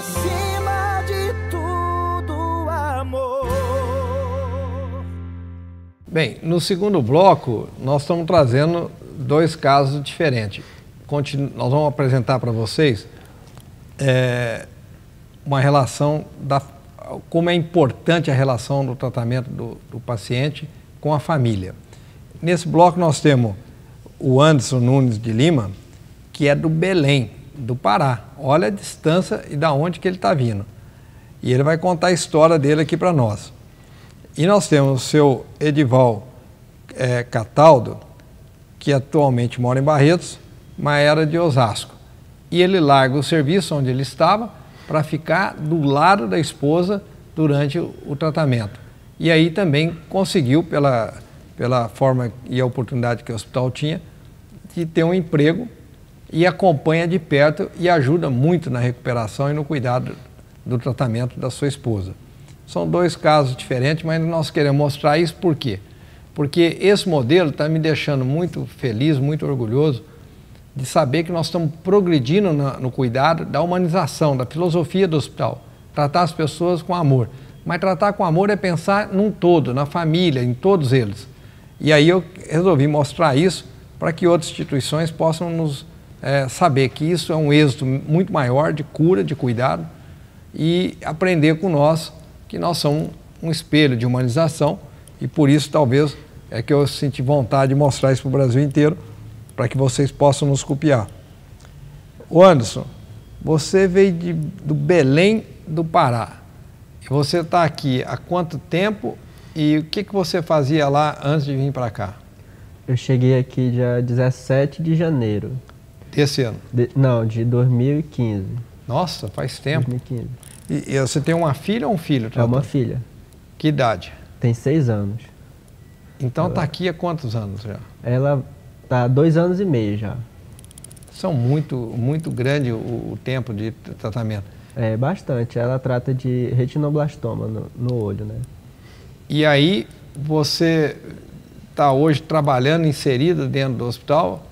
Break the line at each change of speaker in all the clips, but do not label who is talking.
acima de tudo, amor.
Bem, no segundo bloco, nós estamos trazendo dois casos diferentes. Continu nós vamos apresentar para vocês é, uma relação da como é importante a relação do tratamento do, do paciente com a família. Nesse bloco nós temos o Anderson Nunes de Lima, que é do Belém, do Pará. Olha a distância e da onde que ele está vindo. E ele vai contar a história dele aqui para nós. E nós temos o seu Edival é, Cataldo, que atualmente mora em Barretos, mas era de Osasco. E ele larga o serviço onde ele estava para ficar do lado da esposa durante o, tratamento. E aí também conseguiu, pela, pela forma e a oportunidade que o hospital tinha, de ter um emprego e acompanha de perto e ajuda muito na recuperação e no cuidado do tratamento da sua esposa. São dois casos diferentes, mas nós queremos mostrar isso por quê? Porque esse modelo está me deixando muito feliz, muito orgulhoso de saber que nós estamos progredindo no cuidado da humanização, da filosofia do hospital. Tratar as pessoas com amor. Mas tratar com amor é pensar num todo, na família, em todos eles. E aí eu resolvi mostrar isso para que outras instituições possam nos é, saber que isso é um êxito muito maior de cura, de cuidado e aprender com nós que nós somos um espelho de humanização e por isso talvez é que eu senti vontade de mostrar isso para o Brasil inteiro para que vocês possam nos copiar. O Anderson, você veio de, do Belém do Pará. Você está aqui há quanto tempo e o que, que você fazia lá antes de vir para cá?
Eu cheguei aqui dia 17 de janeiro.
Desse ano?
De, não, de 2015.
Nossa, faz tempo.
2015.
E, e você tem uma filha ou um filho?
É uma filha.
Que idade?
Tem seis anos.
Então está aqui há quantos anos já?
Ela está há dois anos e meio já.
São muito, muito grande o, o, tempo de tratamento.
É, bastante. Ela trata de retinoblastoma no, no olho, né?
E aí você está hoje trabalhando, inserido dentro do hospital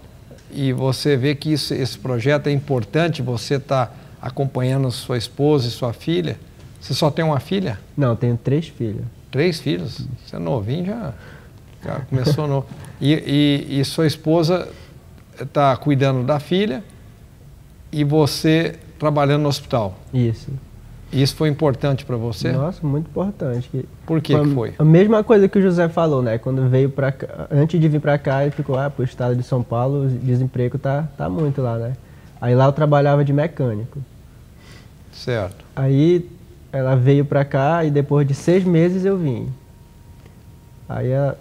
e você vê que isso, esse projeto é importante, você está acompanhando sua esposa e sua filha. Você só tem uma filha?
Não, tenho três filhas.
Três filhos? Você é novinho, já, já começou novo. E, e, e sua esposa está cuidando da filha e você trabalhando no hospital?
Isso.
Isso foi importante para você?
Nossa, muito importante.
Por que foi, que foi?
A mesma coisa que o José falou, né? Quando veio para antes de vir para cá, ele ficou, ah, pro estado de São Paulo, o desemprego tá, tá muito lá, né? Aí lá eu trabalhava de mecânico.
Certo.
Aí ela veio para cá e depois de seis meses eu vim. Aí ela,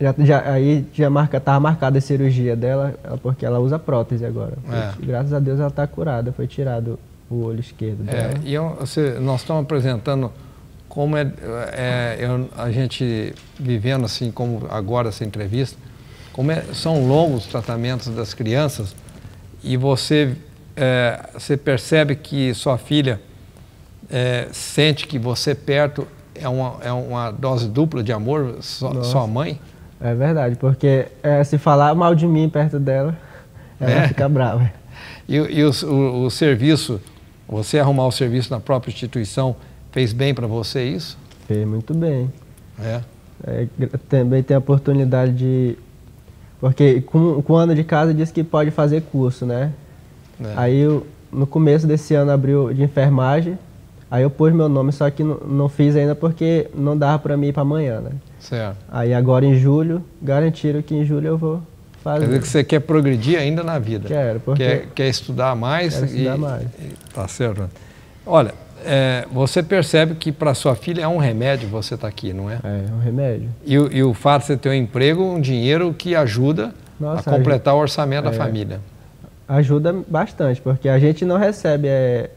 já, já, aí já marca, tava marcada a cirurgia dela, porque ela usa prótese agora. É. Graças a Deus ela está curada, foi tirado o olho esquerdo é, dela.
É, e eu, você, nós estamos apresentando como é, é eu, a gente vivendo assim, como agora essa entrevista, como é, são longos os tratamentos das crianças e você, é, você percebe que sua filha é, sente que você perto é uma, é uma dose dupla de amor, sua, sua mãe?
É verdade, porque é, se falar mal de mim perto dela, ela fica brava.
E, e o, o, o serviço você arrumar o serviço na própria instituição fez bem para você isso?
Fez muito bem.
É.
é. Também tem a oportunidade de. Porque com, com o ano de casa diz que pode fazer curso, né? É. Aí eu, no começo desse ano abriu de enfermagem, aí eu pus meu nome, só que não, não fiz ainda porque não dava para mim ir para amanhã, né?
Certo.
Aí agora em julho, garantiram que em julho eu vou
Quer dizer que você quer progredir ainda na vida.
Quero, porque...
Quer, quer estudar mais.
Quero estudar e, mais.
tá certo. Olha, é, você percebe que para sua filha é um remédio você estar tá aqui, não é?
É, é um remédio.
E, e, o fato de você ter um emprego, um dinheiro que ajuda Nossa, a completar ajuda, o orçamento é, da família.
Ajuda bastante, porque a gente não recebe é,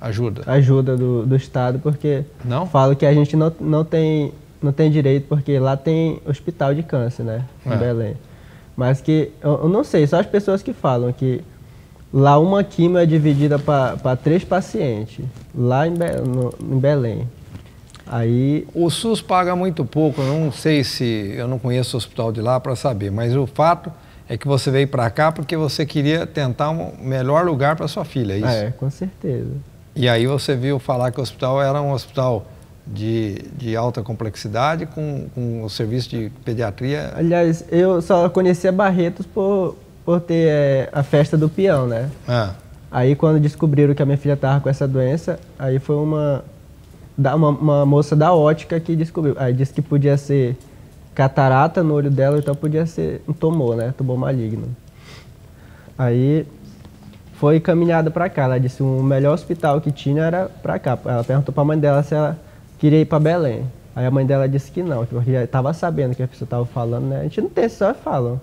ajuda,
ajuda do, do Estado, porque
não?
falo que a gente não, não, tem, não tem direito, porque lá tem hospital de câncer, né? Em é. Belém. Mas que, eu, eu, não sei, só as pessoas que falam que lá uma quimio é dividida para três pacientes, lá em, Be, no, em Belém. Aí...
O SUS paga muito pouco, eu não sei se, eu não conheço o hospital de lá para saber, mas o fato é que você veio para cá porque você queria tentar um melhor lugar para sua filha, é isso?
É, com certeza.
E aí você viu falar que o hospital era um hospital de, de alta complexidade com, com o serviço de pediatria.
Aliás, eu só conhecia Barretos por, por ter é, a festa do peão, né?
Ah.
Aí quando descobriram que a minha filha estava com essa doença, aí foi uma, uma, uma moça da ótica que descobriu. Aí disse que podia ser catarata no olho dela, então podia ser um tumor, né? Tumor maligno. Aí foi encaminhada para cá. Ela disse o melhor hospital que tinha era para cá. Ela perguntou para a mãe dela se ela queria ir para Belém. Aí a mãe dela disse que não, porque já estava sabendo que a pessoa estava falando, né? A gente não tem, só falam.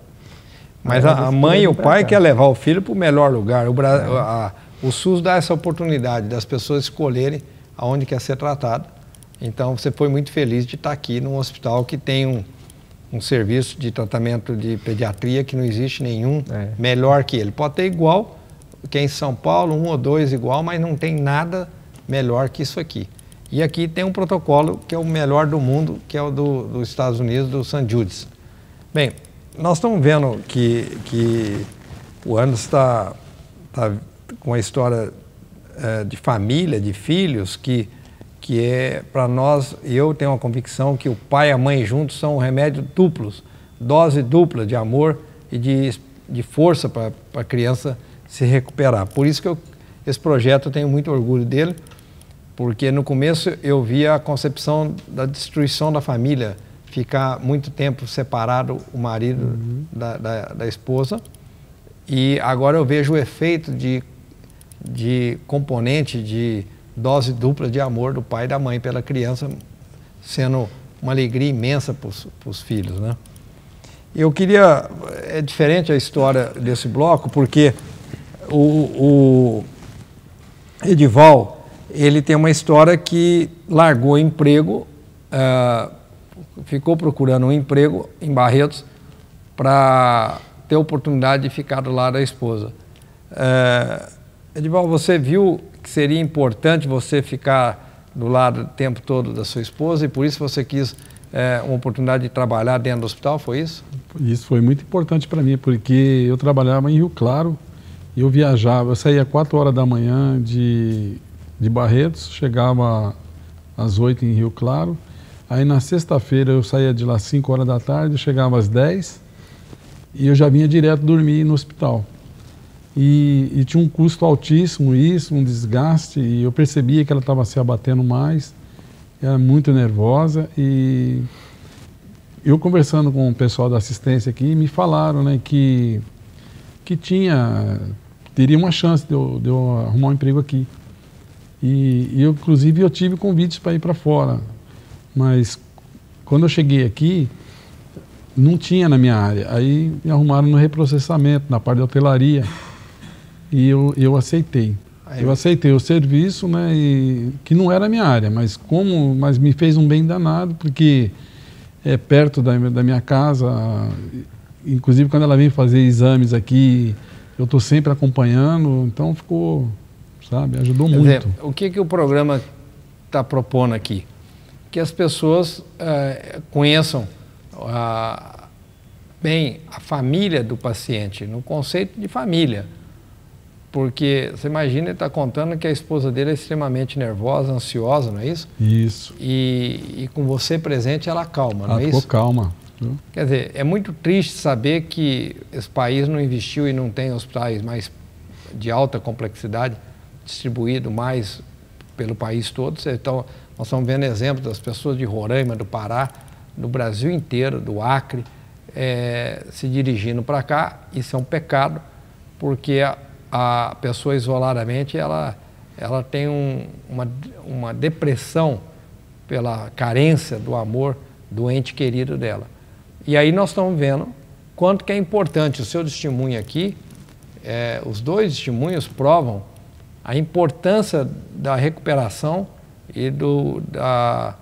Mas a, a mãe e o pai quer levar o filho para o melhor lugar. O, é. a, o SUS dá essa oportunidade das pessoas escolherem aonde quer ser tratado. Então você foi muito feliz de estar aqui num hospital que tem um, um serviço de tratamento de pediatria que não existe nenhum é. melhor que ele. Pode ter igual, que é em São Paulo, um ou dois igual, mas não tem nada melhor que isso aqui. E aqui tem um protocolo que é o melhor do mundo, que é o do, dos Estados Unidos, do St. Jude's. Bem, nós estamos vendo que, que o Anderson está tá com uma história é, de família, de filhos, que, que é para nós, eu tenho uma convicção que o pai e a mãe juntos são remédios duplos, dose dupla de amor e de, de força para a criança se recuperar. Por isso que eu, esse projeto eu tenho muito orgulho dele porque no começo eu via a concepção da destruição da família, ficar muito tempo separado o marido uhum. da, da, da, esposa, e agora eu vejo o efeito de, de componente de dose dupla de amor do pai e da mãe pela criança, sendo uma alegria imensa para os filhos, né? Eu queria, é diferente a história desse bloco, porque o, o Edival, ele tem uma história que largou emprego, uh, ficou procurando um emprego em Barretos para ter oportunidade de ficar do lado da esposa. Uh, você viu que seria importante você ficar do lado o tempo todo da sua esposa e por isso você quis uh, uma oportunidade de trabalhar dentro do hospital, foi isso?
Isso foi muito importante para mim, porque eu trabalhava em Rio Claro eu viajava, eu saía 4 horas da manhã de de Barretos, chegava às 8 em Rio Claro. Aí na sexta-feira eu saía de lá às 5 horas da tarde, chegava às 10 e eu já vinha direto dormir no hospital. E, e tinha um custo altíssimo isso, um desgaste, e eu percebia que ela estava se abatendo mais, era muito nervosa e eu conversando com o pessoal da assistência aqui, me falaram né, que, que tinha, teria uma chance de eu, de eu arrumar um emprego aqui. E, e eu, inclusive eu tive convites para ir para fora, mas quando eu cheguei aqui não tinha na minha área. Aí me arrumaram no reprocessamento, na parte da hotelaria, e eu, eu aceitei. Aí eu aceitei o serviço, né, e, que não era a minha área, mas como, mas me fez um bem danado, porque é perto da, da minha casa, inclusive quando ela vem fazer exames aqui, eu estou sempre acompanhando, então ficou sabe? Ajudou Quer muito.
Dizer, o que, que o programa está propondo aqui? Que as pessoas é, conheçam a, bem a família do paciente, no conceito de família. Porque você imagina ele está contando que a esposa dele é extremamente nervosa, ansiosa, não é isso?
Isso.
E, e com você presente ela calma, não
ela
é isso?
calma.
Quer dizer, é muito triste saber que esse país não investiu e não tem hospitais mais de alta complexidade distribuído mais pelo país todo. Então, nós estamos vendo exemplos das pessoas de Roraima, do Pará, do Brasil inteiro, do Acre, é, se dirigindo para cá. Isso é um pecado, porque a, a pessoa isoladamente ela, ela tem um, uma, uma depressão pela carência do amor do ente querido dela. E aí nós estamos vendo quanto que é importante o seu testemunho aqui. É, os dois testemunhos provam a importância da recuperação e do, da,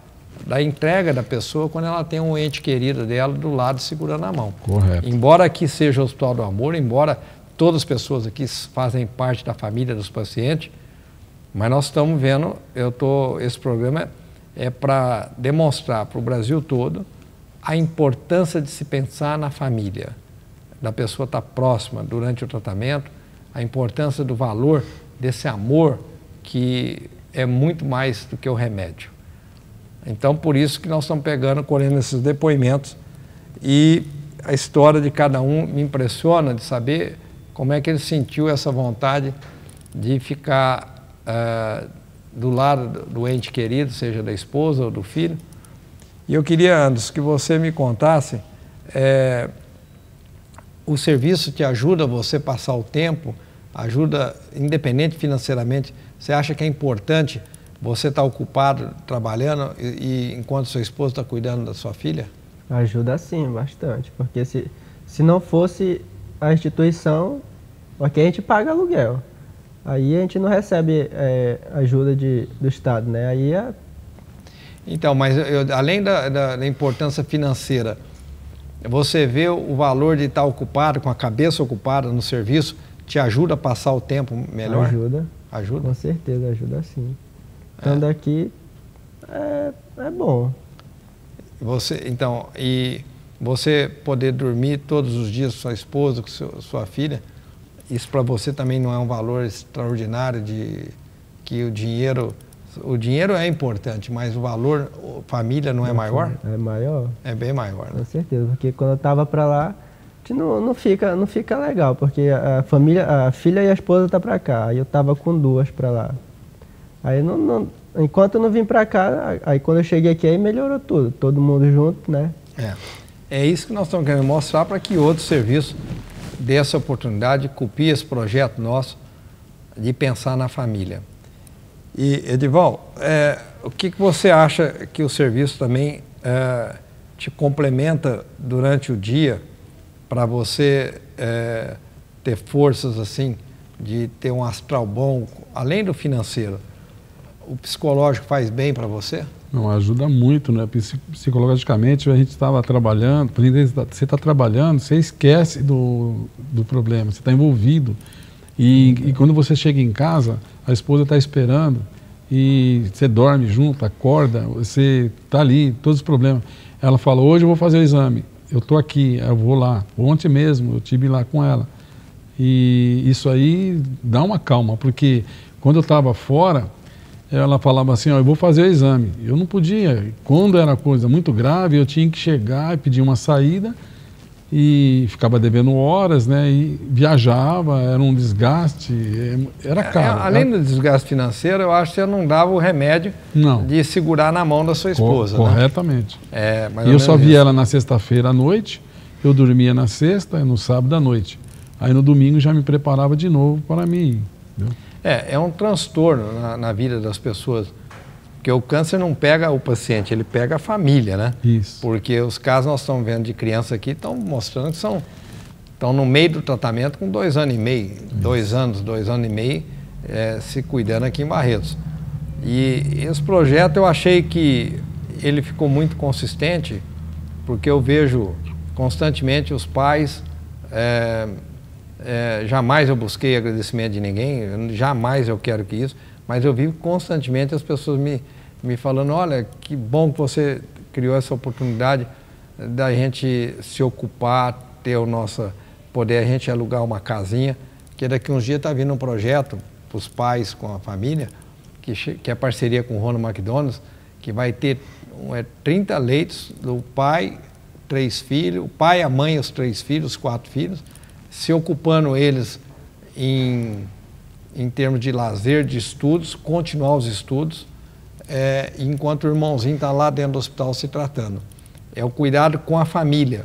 da entrega da pessoa quando ela tem um ente querido dela do lado segurando a mão.
Correto.
Embora aqui seja o Hospital do Amor, embora todas as pessoas aqui fazem parte da família dos pacientes, mas nós estamos vendo, eu tô, esse programa é para demonstrar para o Brasil todo a importância de se pensar na família, da pessoa estar próxima durante o tratamento, a importância do valor desse amor que é muito mais do que o remédio. Então, por isso que nós estamos pegando, colhendo esses depoimentos e a história de cada um me impressiona de saber como é que ele sentiu essa vontade de ficar uh, do lado do ente querido, seja da esposa ou do filho. E eu queria, Anderson, que você me contasse, é, o serviço te ajuda você passar o tempo, ajuda, independente financeiramente, você acha que é importante você estar ocupado trabalhando e, e enquanto sua esposa está cuidando da sua filha?
Ajuda sim, bastante, porque se, se não fosse a instituição, porque a gente paga aluguel. Aí a gente não recebe é, ajuda de, do Estado, né? Aí é...
Então, mas eu, além da, da, da, importância financeira, você vê o valor de estar ocupado, com a cabeça ocupada no serviço, te ajuda a passar o tempo melhor?
Ajuda.
Ajuda?
Com certeza, ajuda sim. Estando é. aqui, é, é bom.
Você, então, e você poder dormir todos os dias com sua esposa, com seu, sua filha, isso para você também não é um valor extraordinário de que o dinheiro o dinheiro é importante, mas o valor família não é maior?
É maior.
É bem maior. Né?
Com certeza, porque quando eu estava para lá, não, não fica não fica legal, porque a família, a filha e a esposa tá para cá, aí eu estava com duas para lá. Aí não, não, enquanto eu não vim para cá, aí quando eu cheguei aqui aí melhorou tudo, todo mundo junto, né?
É. É isso que nós estamos querendo mostrar para que outros serviços dê essa oportunidade, copie esse projeto nosso de pensar na família. E, Edival, é, o que, que você acha que o serviço também é, te complementa durante o dia para você é, ter forças assim, de ter um astral bom, além do financeiro? O psicológico faz bem para você?
Não, ajuda muito, né? Psicologicamente, a gente estava trabalhando, você está trabalhando, você esquece do, do problema, você está envolvido. E, e, quando você chega em casa, a esposa está esperando e você dorme junto, acorda, você está ali, todos os problemas. Ela fala: Hoje eu vou fazer o exame, eu estou aqui, eu vou lá. Ontem mesmo eu tive lá com ela. E isso aí dá uma calma, porque quando eu estava fora, ela falava assim, ó, eu vou fazer o exame. Eu não podia. Quando era coisa muito grave, eu tinha que chegar e pedir uma saída e ficava devendo horas, né? E viajava, era um desgaste, é, era é, caro.
É, além do desgaste financeiro, eu acho que você não dava o remédio
não.
de segurar na mão da sua esposa.
Co corretamente.
Né?
É, e eu só via ela na sexta-feira à noite, eu dormia na sexta e no sábado à noite. Aí no domingo já me preparava de novo para mim. Entendeu?
É, é um transtorno na, na vida das pessoas. Porque o câncer não pega o paciente, ele pega a família, né?
Isso.
Porque os casos nós estamos vendo de criança aqui estão mostrando que são estão no meio do tratamento com dois anos e meio, Isso. dois anos, dois anos e meio, é, se cuidando aqui em Barretos. E esse projeto eu achei que ele ficou muito consistente, porque eu vejo constantemente os pais é, é, jamais eu busquei agradecimento de ninguém, jamais eu quero que isso, mas eu vi constantemente as pessoas me, me falando, olha, que bom que você criou essa oportunidade da gente se ocupar, ter o nosso poder, a gente alugar uma casinha, que daqui uns dias está vindo um projeto para os pais com a família, que, que é parceria com o Ronald McDonald's, que vai ter é, 30 leitos do pai, três filhos, o pai, a mãe, os três filhos, os quatro filhos, se ocupando eles em, em termos de lazer, de estudos, continuar os estudos, é, enquanto o irmãozinho está lá dentro do hospital se tratando. É o cuidado com a família.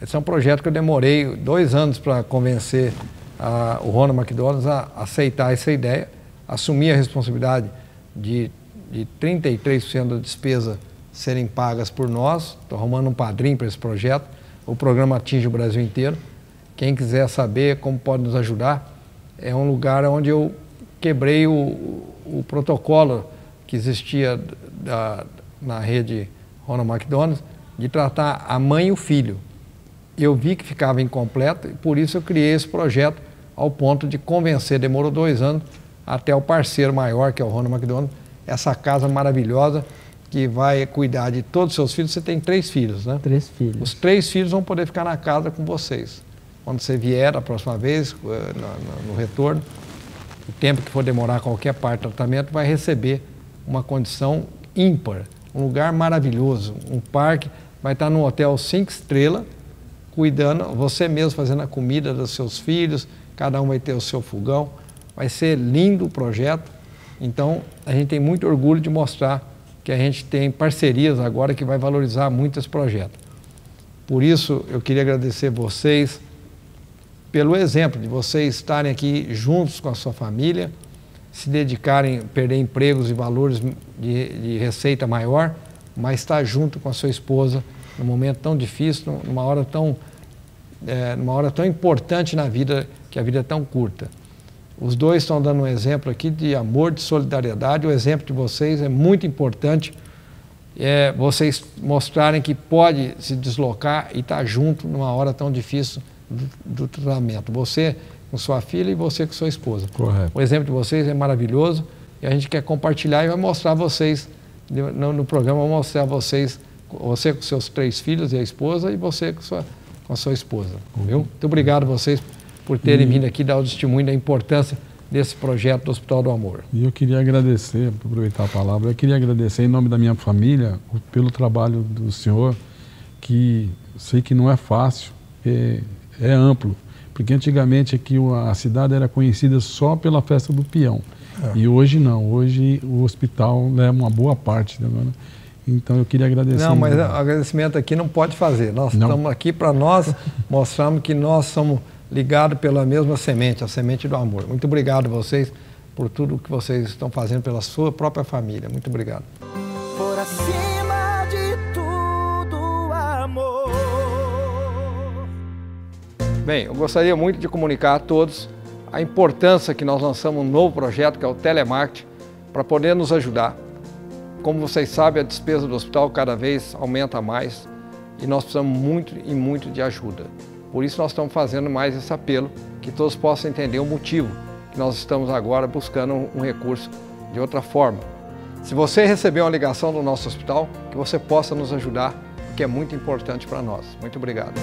Esse é um projeto que eu demorei dois anos para convencer a, o Ronald McDonald's a aceitar essa ideia, assumir a responsabilidade de, de 33% da despesa serem pagas por nós. Estou arrumando um padrinho para esse projeto. O programa atinge o Brasil inteiro. Quem quiser saber como pode nos ajudar, é um lugar onde eu quebrei o, o protocolo que existia da, na rede Ronald McDonald's de tratar a mãe e o filho. Eu vi que ficava incompleto e por isso eu criei esse projeto ao ponto de convencer, demorou dois anos, até o parceiro maior, que é o Ronald McDonald, essa casa maravilhosa que vai cuidar de todos os seus filhos. Você tem três filhos, né?
Três filhos.
Os três filhos vão poder ficar na casa com vocês quando você vier a próxima vez, eh, no, no, no retorno. o tempo que for demorar qualquer parte do tratamento, vai receber uma condição ímpar, um lugar maravilhoso, um parque, vai estar num hotel cinco estrelas, cuidando, você mesmo fazendo a comida dos seus filhos, cada um vai ter o seu fogão, vai ser lindo o projeto. Então, a gente tem muito orgulho de mostrar que a gente tem parcerias agora que vai valorizar muito esse projeto. Por isso, eu queria agradecer vocês pelo exemplo de vocês estarem aqui juntos com a sua família, se dedicarem perder empregos e valores de, de receita maior, mas estar junto com a sua esposa num momento tão difícil, numa hora tão, é, numa hora tão importante na vida, que a vida é tão curta. Os dois estão dando um exemplo aqui de amor, de solidariedade. O exemplo de vocês é muito importante. É, vocês mostrarem que pode se deslocar e estar junto numa hora tão difícil do, do tratamento. Você com sua filha e você com sua esposa.
Correto.
O exemplo de vocês é maravilhoso e a gente quer compartilhar e vai mostrar vocês no, no programa, mostrar vocês você com seus três filhos e a esposa e você com, sua, com a sua esposa. Viu? Muito obrigado a vocês por terem vindo aqui dar o testemunho da importância desse projeto do Hospital do Amor.
E eu queria agradecer, para aproveitar a palavra, eu queria agradecer em nome da minha família pelo trabalho do senhor, que sei que não é fácil, é, é amplo, porque antigamente aqui a cidade era conhecida só pela festa do peão. É. E hoje não, hoje o hospital leva uma boa parte. Né? Então eu queria agradecer.
Não, mas o agradecimento aqui não pode fazer. Nós não. estamos aqui para nós mostrarmos que nós somos ligados pela mesma semente, a semente do amor. Muito obrigado a vocês por tudo que vocês estão fazendo pela sua própria família. Muito obrigado. Bem, eu gostaria muito de comunicar a todos a importância que nós lançamos um novo projeto, que é o Telemarketing, para poder nos ajudar como vocês sabem, a despesa do hospital cada vez aumenta mais e nós precisamos muito e muito de ajuda. Por isso nós estamos fazendo mais esse apelo, que todos possam entender o motivo que nós estamos agora buscando um recurso de outra forma. Se você receber uma ligação do nosso hospital, que você possa nos ajudar, que é muito importante para nós. Muito obrigado.